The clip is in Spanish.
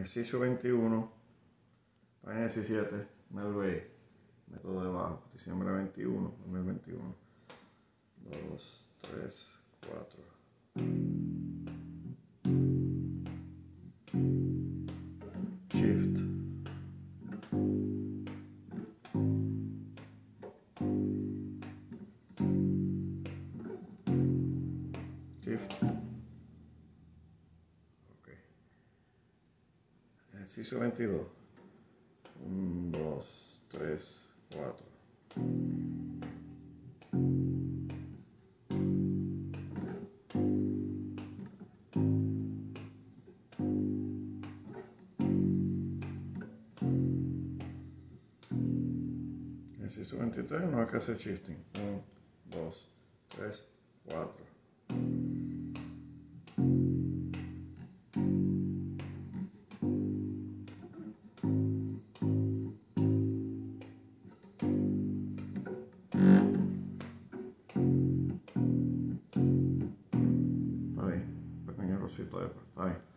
Ejercicio 21, página 17, Melway, método de bajo, diciembre 21, 2021. 2, 3, 4. Shift. Shift. Ejercicio 22. 1, 2, 3, 4. Ejercicio 23, no hay que hacer shifting. 1, 2, 3, 4. conceito da apartheid